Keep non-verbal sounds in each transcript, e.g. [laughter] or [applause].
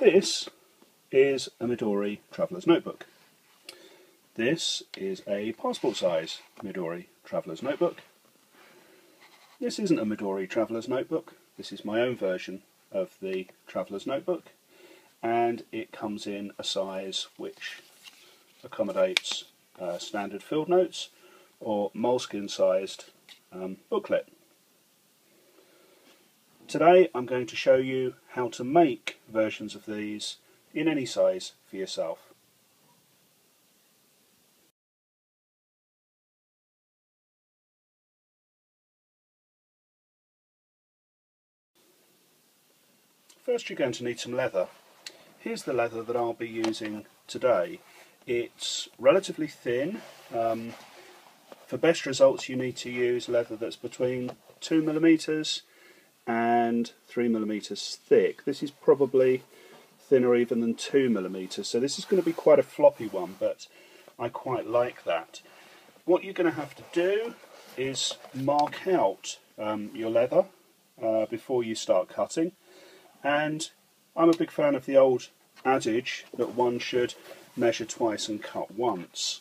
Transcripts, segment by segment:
This is a Midori Traveller's Notebook. This is a passport size Midori Traveller's Notebook. This isn't a Midori Traveller's Notebook, this is my own version of the Traveller's Notebook and it comes in a size which accommodates uh, standard field notes or Moleskine sized um, booklet. Today I'm going to show you how to make versions of these in any size for yourself. First you're going to need some leather. Here's the leather that I'll be using today. It's relatively thin. Um, for best results you need to use leather that's between 2 millimeters and 3 millimeters thick. This is probably thinner even than 2 millimeters, so this is going to be quite a floppy one, but I quite like that. What you're going to have to do is mark out um, your leather uh, before you start cutting, and I'm a big fan of the old adage that one should measure twice and cut once.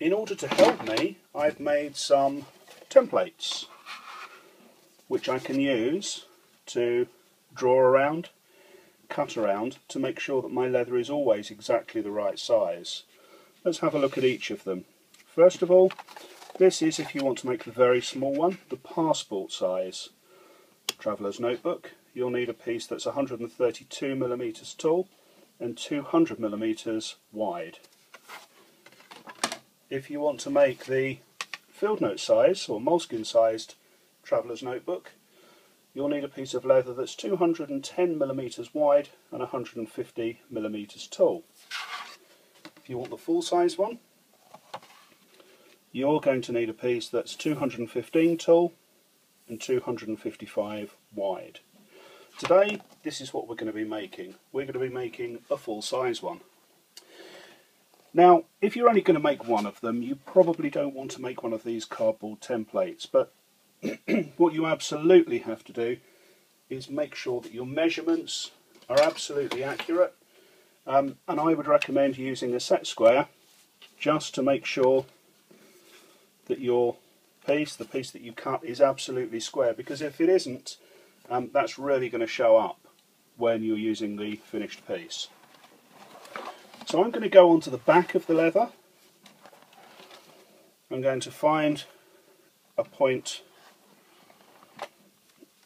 In order to help me, I've made some templates which I can use to draw around, cut around to make sure that my leather is always exactly the right size. Let's have a look at each of them. First of all, this is if you want to make the very small one, the passport size traveller's notebook. You'll need a piece that's 132 millimeters tall and 200 millimeters wide. If you want to make the field note size or Moleskine sized traveller's notebook, you'll need a piece of leather that's 210 millimeters wide and 150 millimeters tall. If you want the full size one, you're going to need a piece that's 215 tall and 255 wide. Today, this is what we're going to be making. We're going to be making a full size one. Now, if you're only going to make one of them, you probably don't want to make one of these cardboard templates, but [clears throat] what you absolutely have to do is make sure that your measurements are absolutely accurate, um, and I would recommend using a set square just to make sure that your piece, the piece that you cut, is absolutely square, because if it isn't, um, that's really going to show up when you're using the finished piece. So I'm going to go onto the back of the leather. I'm going to find a point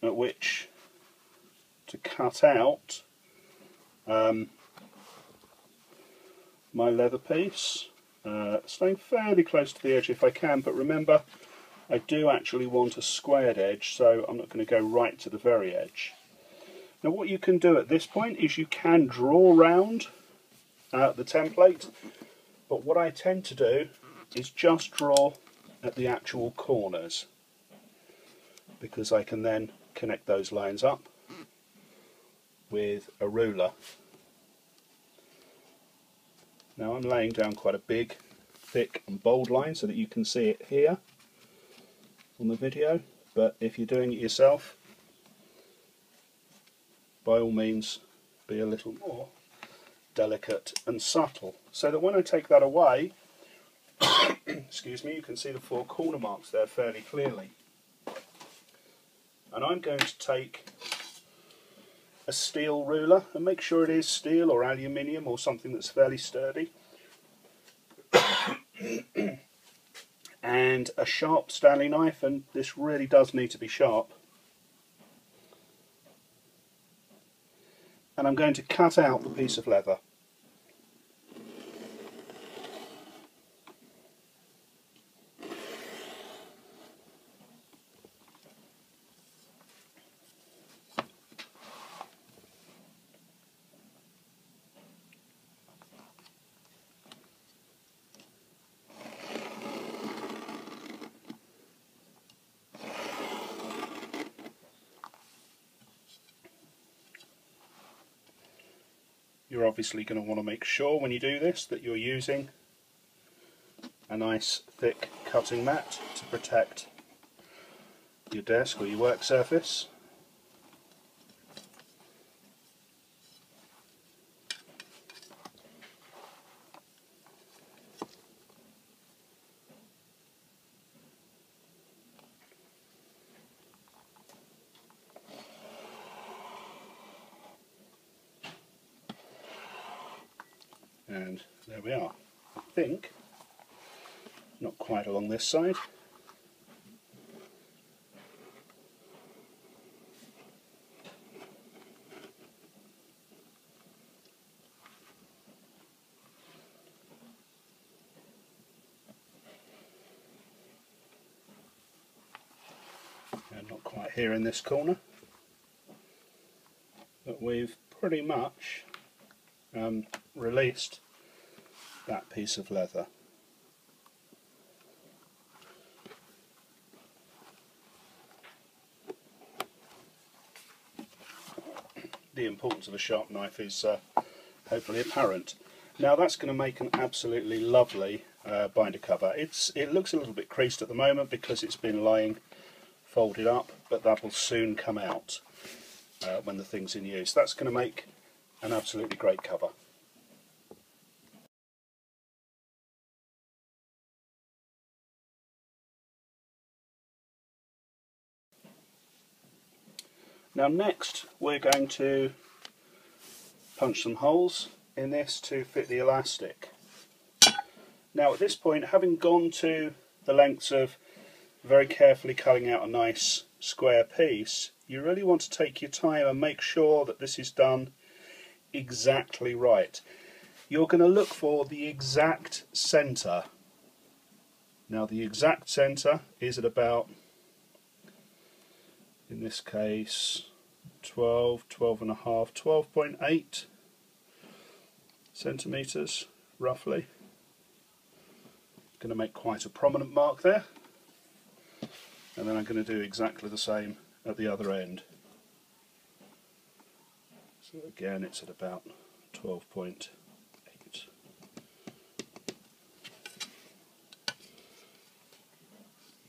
at which to cut out um, my leather piece, uh, staying fairly close to the edge if I can, but remember I do actually want a squared edge, so I'm not going to go right to the very edge. Now what you can do at this point is you can draw round uh, the template, but what I tend to do is just draw at the actual corners because I can then connect those lines up with a ruler. Now I'm laying down quite a big, thick and bold line so that you can see it here on the video. But if you're doing it yourself by all means be a little more delicate and subtle. So that when I take that away [coughs] excuse me you can see the four corner marks there fairly clearly and I'm going to take a steel ruler and make sure it is steel or aluminium or something that's fairly sturdy. [coughs] And a sharp Stanley knife and this really does need to be sharp. And I'm going to cut out the piece of leather you're obviously going to want to make sure when you do this that you're using a nice thick cutting mat to protect your desk or your work surface. And there we are. I think, not quite along this side. and not quite here in this corner but we've pretty much um, released that piece of leather. The importance of a sharp knife is uh, hopefully apparent. Now that's going to make an absolutely lovely uh, binder cover. It's It looks a little bit creased at the moment because it's been lying folded up, but that will soon come out uh, when the thing's in use. That's going to make an absolutely great cover. Now next we're going to punch some holes in this to fit the elastic. Now at this point having gone to the lengths of very carefully cutting out a nice square piece you really want to take your time and make sure that this is done exactly right. You're going to look for the exact centre. Now the exact centre is at about, in this case, 12, 12 and a half, 12.8 centimetres roughly. Going to make quite a prominent mark there and then I'm going to do exactly the same at the other end. So again it's at about 12.8.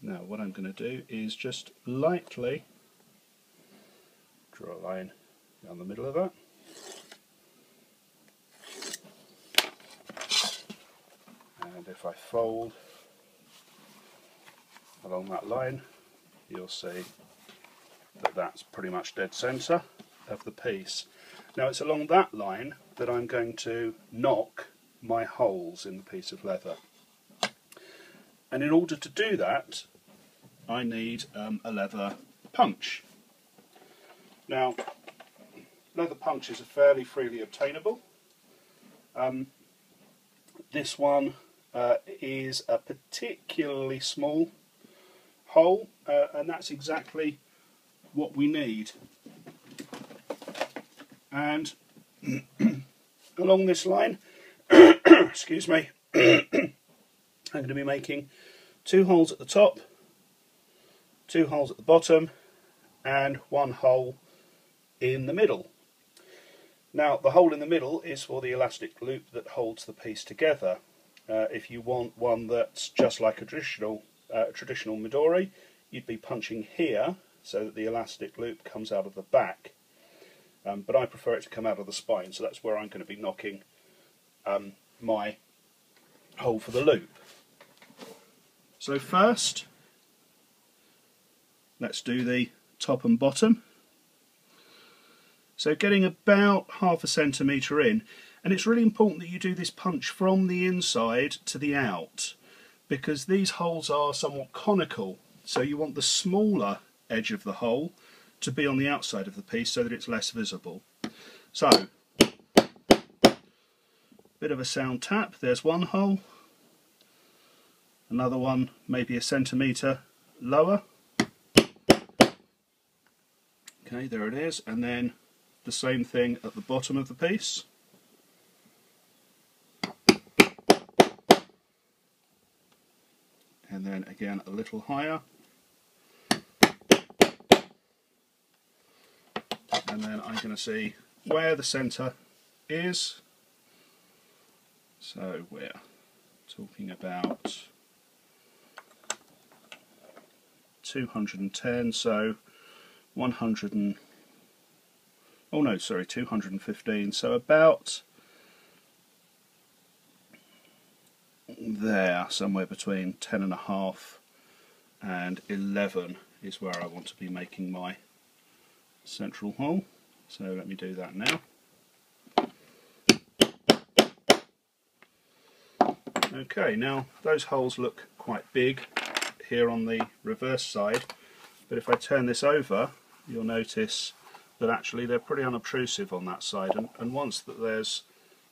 Now what I'm going to do is just lightly draw a line down the middle of that. And if I fold along that line, you'll see that that's pretty much dead centre of the piece. Now it's along that line that I'm going to knock my holes in the piece of leather. And in order to do that I need um, a leather punch. Now leather punches are fairly freely obtainable. Um, this one uh, is a particularly small hole uh, and that's exactly what we need. And [clears throat] along this line, [coughs] excuse me, [coughs] I'm going to be making two holes at the top, two holes at the bottom, and one hole in the middle. Now the hole in the middle is for the elastic loop that holds the piece together. Uh, if you want one that's just like a traditional uh, traditional Midori, you'd be punching here so that the elastic loop comes out of the back. Um, but I prefer it to come out of the spine, so that's where I'm going to be knocking um, my hole for the loop. So first, let's do the top and bottom. So getting about half a centimetre in, and it's really important that you do this punch from the inside to the out, because these holes are somewhat conical, so you want the smaller edge of the hole to be on the outside of the piece so that it's less visible. So, bit of a sound tap, there's one hole, another one maybe a centimetre lower. Okay, there it is, and then the same thing at the bottom of the piece. And then again a little higher. and then I'm going to see where the centre is. So we're talking about 210, so 100 and, oh no, sorry, 215, so about there, somewhere between 10 and a half and 11 is where I want to be making my central hole. So let me do that now. Okay, now those holes look quite big here on the reverse side, but if I turn this over, you'll notice that actually they're pretty unobtrusive on that side, and, and once that there's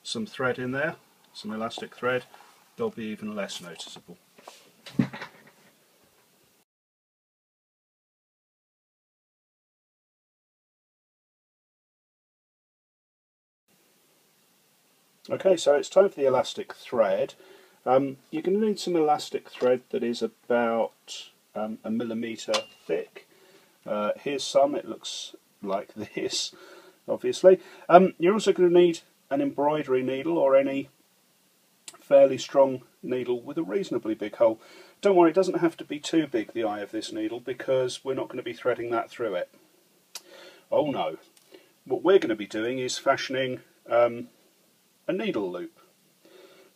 some thread in there, some elastic thread, they'll be even less noticeable. Okay, so it's time for the elastic thread. Um, you're going to need some elastic thread that is about um, a millimetre thick. Uh, here's some, it looks like [laughs] this, obviously. Um, you're also going to need an embroidery needle or any fairly strong needle with a reasonably big hole. Don't worry, it doesn't have to be too big, the eye of this needle, because we're not going to be threading that through it. Oh no. What we're going to be doing is fashioning um, a needle loop.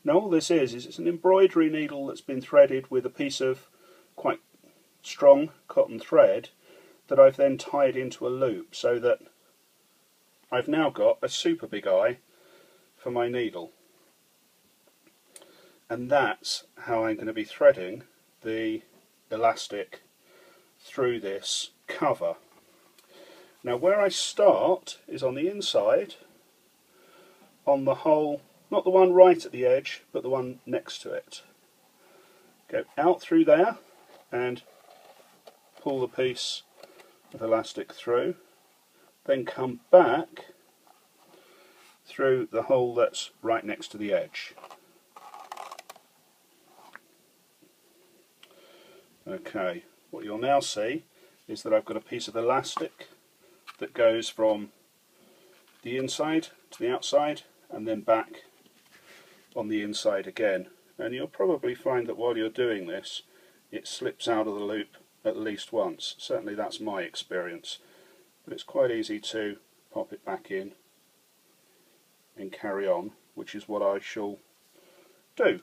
Now all this is, is it's an embroidery needle that's been threaded with a piece of quite strong cotton thread that I've then tied into a loop so that I've now got a super big eye for my needle. And that's how I'm going to be threading the elastic through this cover. Now where I start is on the inside on the hole, not the one right at the edge, but the one next to it. Go out through there and pull the piece elastic through, then come back through the hole that's right next to the edge. Okay, what you'll now see is that I've got a piece of elastic that goes from the inside to the outside and then back on the inside again and you'll probably find that while you're doing this it slips out of the loop at least once. Certainly that's my experience. But it's quite easy to pop it back in and carry on which is what I shall do.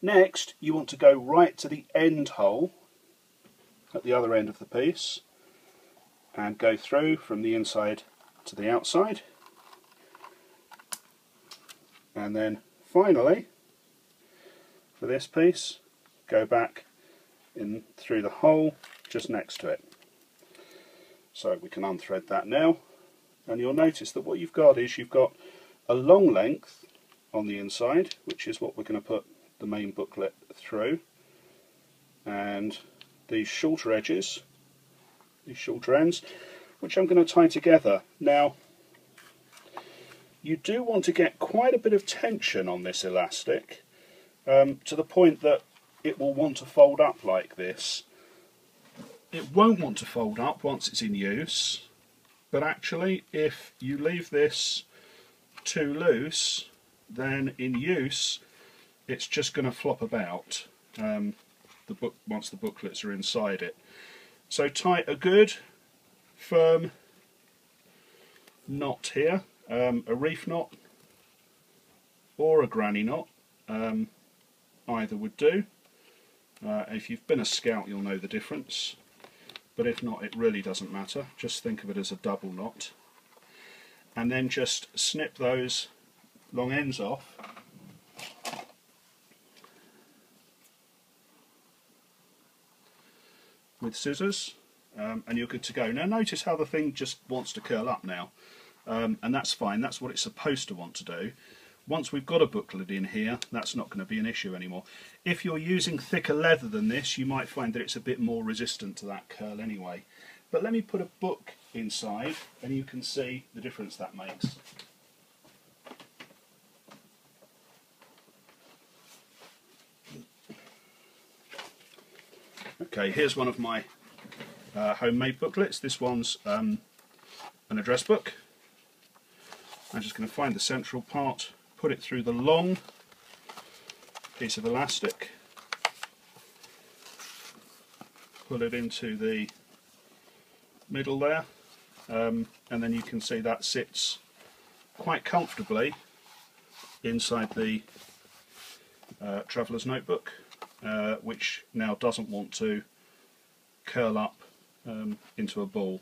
Next you want to go right to the end hole at the other end of the piece and go through from the inside to the outside. And then finally for this piece go back in through the hole just next to it. So we can unthread that now. And you'll notice that what you've got is you've got a long length on the inside which is what we're going to put the main booklet through. And these shorter edges these shorter ends which I'm going to tie together. Now you do want to get quite a bit of tension on this elastic um, to the point that it will want to fold up like this. It won't want to fold up once it's in use, but actually if you leave this too loose, then in use it's just going to flop about um, the book once the booklets are inside it. So tight a good, firm knot here um, a reef knot or a granny knot, um, either would do. Uh, if you've been a scout you'll know the difference, but if not it really doesn't matter, just think of it as a double knot. And then just snip those long ends off with scissors um, and you're good to go. Now notice how the thing just wants to curl up now um, and that's fine, that's what it's supposed to want to do. Once we've got a booklet in here, that's not going to be an issue anymore. If you're using thicker leather than this, you might find that it's a bit more resistant to that curl anyway. But let me put a book inside and you can see the difference that makes. Okay, here's one of my uh, homemade booklets. This one's um, an address book. I'm just going to find the central part, put it through the long piece of elastic, pull it into the middle there, um, and then you can see that sits quite comfortably inside the uh, traveller's notebook, uh, which now doesn't want to curl up um, into a ball.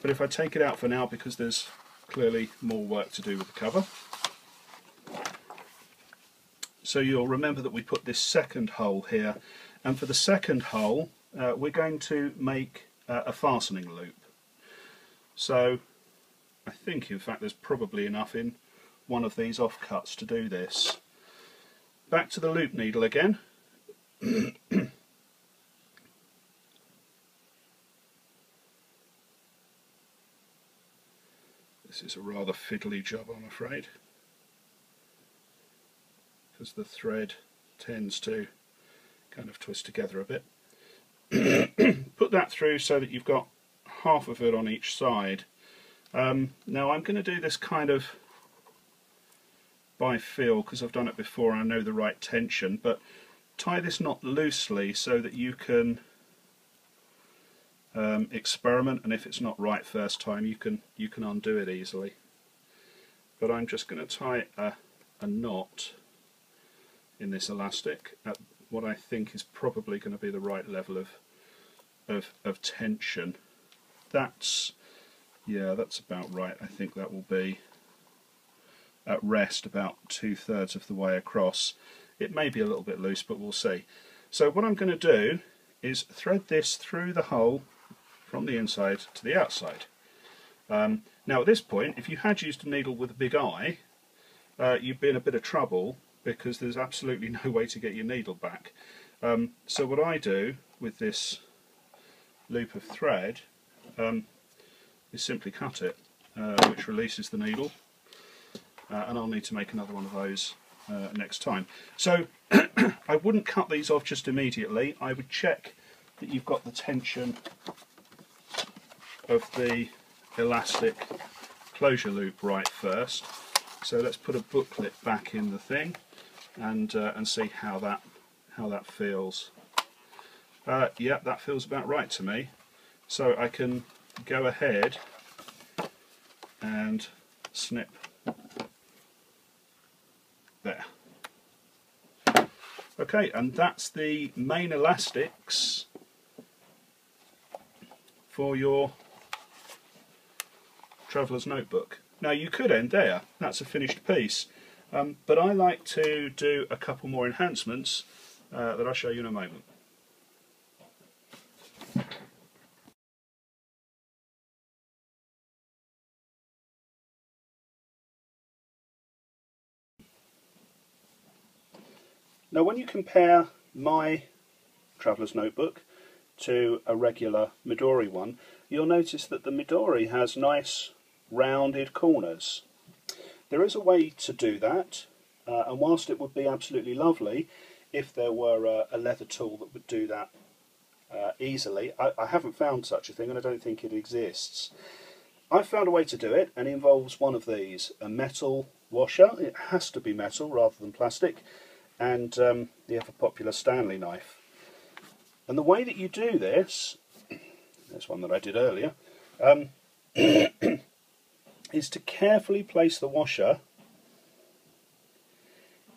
But if I take it out for now because there's clearly more work to do with the cover. So you'll remember that we put this second hole here and for the second hole uh, we're going to make uh, a fastening loop. So I think in fact there's probably enough in one of these offcuts to do this. Back to the loop needle again. [coughs] this is a rather fiddly job I'm afraid because the thread tends to kind of twist together a bit. [coughs] Put that through so that you've got half of it on each side. Um, now I'm going to do this kind of by feel because I've done it before and I know the right tension but tie this knot loosely so that you can um, experiment and if it's not right first time you can you can undo it easily but I'm just going to tie a, a knot in this elastic at what I think is probably going to be the right level of of, of tension that's yeah that's about right I think that will be at rest about two-thirds of the way across. It may be a little bit loose, but we'll see. So what I'm going to do is thread this through the hole from the inside to the outside. Um, now at this point, if you had used a needle with a big eye, uh, you'd be in a bit of trouble because there's absolutely no way to get your needle back. Um, so what I do with this loop of thread um, is simply cut it, uh, which releases the needle uh, and I'll need to make another one of those uh, next time. So [clears throat] I wouldn't cut these off just immediately, I would check that you've got the tension of the elastic closure loop right first. So let's put a booklet back in the thing and uh, and see how that how that feels. Uh, yeah, that feels about right to me. So I can go ahead and snip there. Okay, and that's the main elastics for your traveller's notebook. Now you could end there, that's a finished piece, um, but I like to do a couple more enhancements uh, that I'll show you in a moment. Now when you compare my Traveller's Notebook to a regular Midori one, you'll notice that the Midori has nice rounded corners. There is a way to do that, uh, and whilst it would be absolutely lovely if there were a, a leather tool that would do that uh, easily, I, I haven't found such a thing and I don't think it exists. I've found a way to do it and it involves one of these, a metal washer, it has to be metal rather than plastic, and um, the ever popular Stanley knife. And the way that you do this, [clears throat] there's one that I did earlier, um, [clears throat] is to carefully place the washer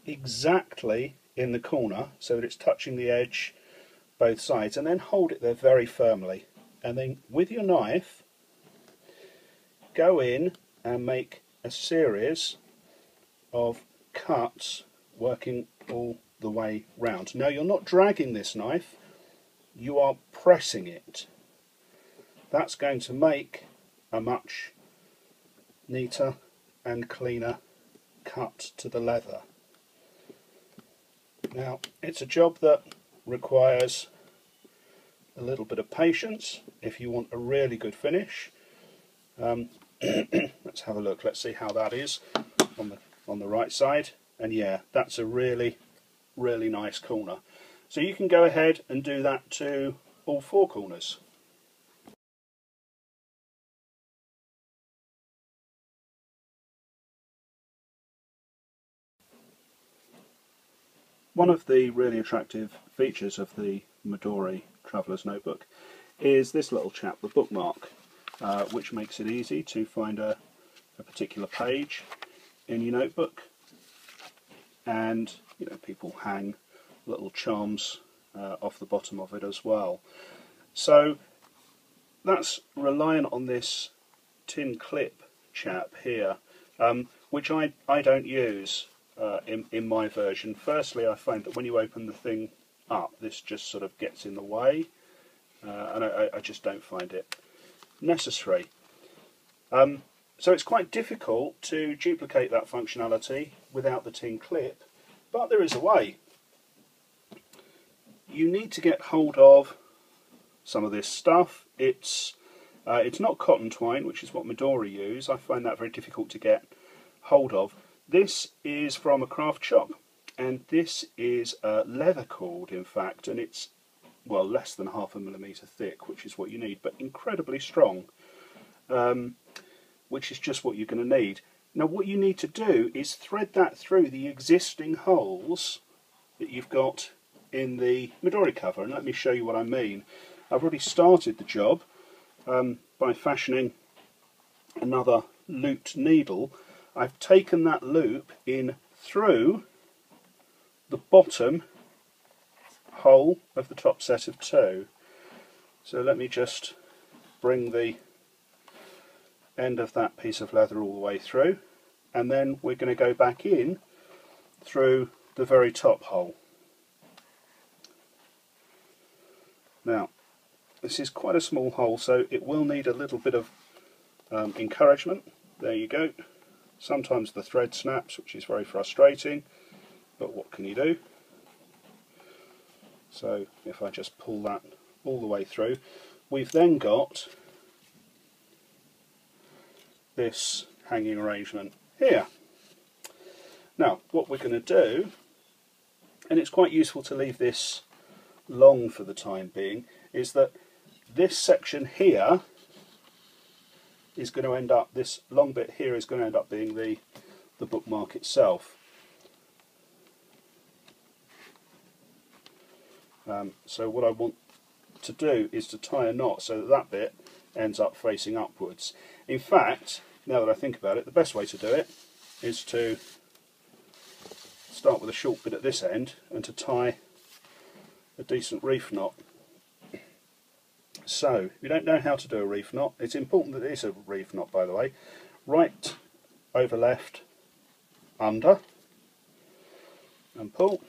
exactly in the corner so that it's touching the edge both sides and then hold it there very firmly and then with your knife go in and make a series of cuts working all the way round. Now you're not dragging this knife, you are pressing it. That's going to make a much neater and cleaner cut to the leather. Now it's a job that requires a little bit of patience if you want a really good finish. Um, [clears throat] let's have a look, let's see how that is on the, on the right side and yeah that's a really really nice corner so you can go ahead and do that to all four corners One of the really attractive features of the Midori Traveller's Notebook is this little chap, the bookmark, uh, which makes it easy to find a, a particular page in your notebook and you know people hang little charms uh, off the bottom of it as well. So that's reliant on this tin clip chap here, um, which I, I don't use. Uh, in, in my version. Firstly, I find that when you open the thing up, this just sort of gets in the way, uh, and I, I, just don't find it necessary. Um, so it's quite difficult to duplicate that functionality without the tin clip, but there is a way. You need to get hold of some of this stuff. It's uh, it's not cotton twine, which is what Midori use. I find that very difficult to get hold of. This is from a craft shop, and this is a leather cord, in fact, and it's well less than half a millimetre thick, which is what you need, but incredibly strong, um, which is just what you're going to need. Now, what you need to do is thread that through the existing holes that you've got in the Midori cover, and let me show you what I mean. I've already started the job um, by fashioning another looped needle. I've taken that loop in through the bottom hole of the top set of two. So let me just bring the end of that piece of leather all the way through and then we're going to go back in through the very top hole. Now this is quite a small hole, so it will need a little bit of um, encouragement. There you go. Sometimes the thread snaps, which is very frustrating, but what can you do? So if I just pull that all the way through, we've then got this hanging arrangement here. Now, what we're going to do, and it's quite useful to leave this long for the time being, is that this section here is going to end up, this long bit here is going to end up being the, the bookmark itself. Um, so what I want to do is to tie a knot so that that bit ends up facing upwards. In fact, now that I think about it, the best way to do it is to start with a short bit at this end and to tie a decent reef knot so, if you don't know how to do a reef knot, it's important that it is a reef knot by the way. Right over left, under, and pull.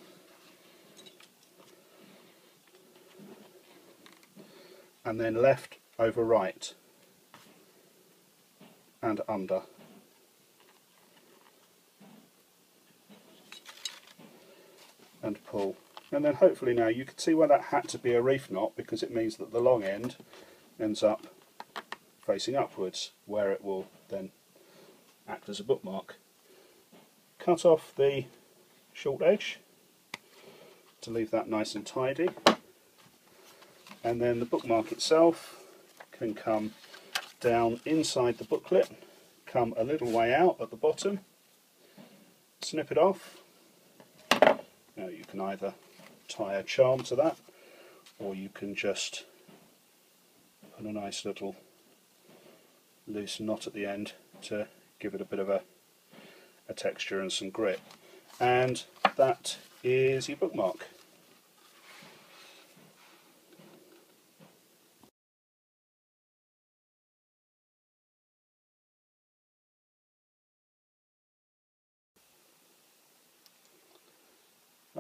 And then left over right, and under. And pull and then hopefully now you can see where that had to be a reef knot because it means that the long end ends up facing upwards where it will then act as a bookmark. Cut off the short edge to leave that nice and tidy and then the bookmark itself can come down inside the booklet, come a little way out at the bottom, snip it off. Now you can either tie a charm to that or you can just put a nice little loose knot at the end to give it a bit of a, a texture and some grip and that is your bookmark.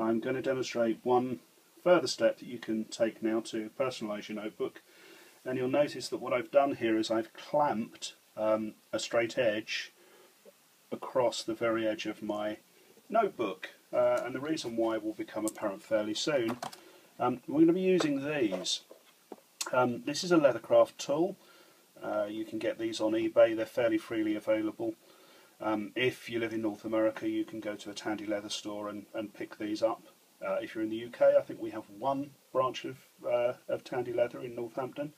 I'm going to demonstrate one further step that you can take now to personalise your notebook and you'll notice that what I've done here is I've clamped um, a straight edge across the very edge of my notebook uh, and the reason why will become apparent fairly soon. Um, we're going to be using these. Um, this is a Leathercraft tool. Uh, you can get these on eBay, they're fairly freely available. Um, if you live in North America, you can go to a Tandy Leather store and, and pick these up. Uh, if you're in the UK, I think we have one branch of, uh, of Tandy Leather in Northampton,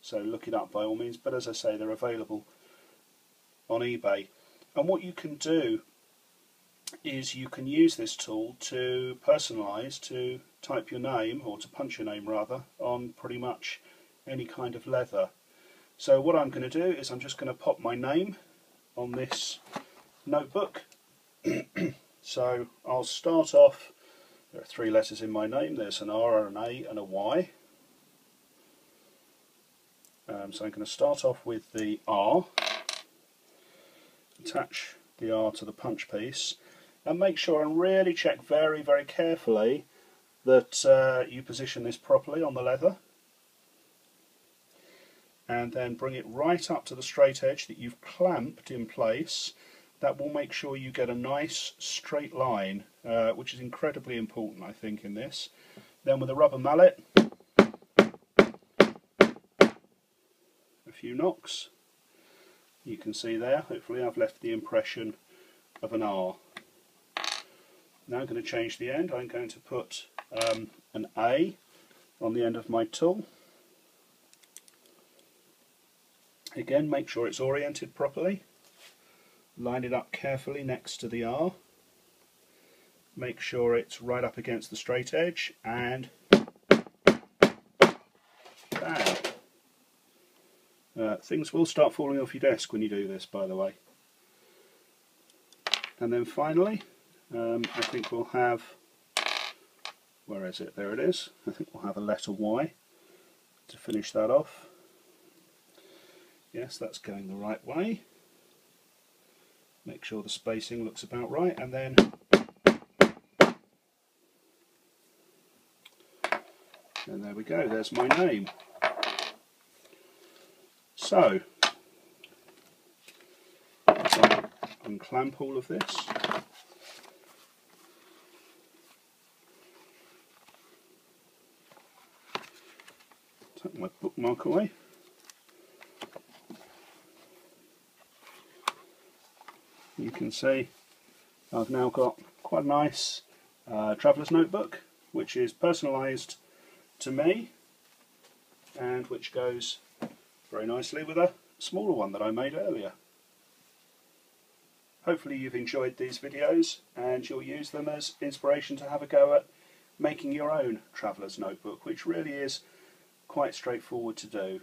so look it up by all means. But as I say, they're available on eBay. And what you can do is you can use this tool to personalise, to type your name, or to punch your name rather, on pretty much any kind of leather. So what I'm going to do is I'm just going to pop my name on this notebook. [clears throat] so I'll start off, there are three letters in my name, there's an R, an A and a Y. Um, so I'm going to start off with the R, attach the R to the punch piece and make sure and really check very very carefully that uh, you position this properly on the leather and then bring it right up to the straight edge that you've clamped in place. That will make sure you get a nice straight line uh, which is incredibly important I think in this. Then with a rubber mallet a few knocks. You can see there hopefully I've left the impression of an R. Now I'm going to change the end. I'm going to put um, an A on the end of my tool Again, make sure it's oriented properly. Line it up carefully next to the R. Make sure it's right up against the straight edge and bang. Uh, things will start falling off your desk when you do this, by the way. And then finally, um, I think we'll have, where is it? There it is. I think we'll have a letter Y to finish that off. Yes, that's going the right way. Make sure the spacing looks about right and then and there we go, there's my name. So, unclamp all of this. Take my bookmark away. Can see I've now got quite a nice uh, traveller's notebook which is personalised to me and which goes very nicely with a smaller one that I made earlier. Hopefully you've enjoyed these videos and you'll use them as inspiration to have a go at making your own traveller's notebook which really is quite straightforward to do.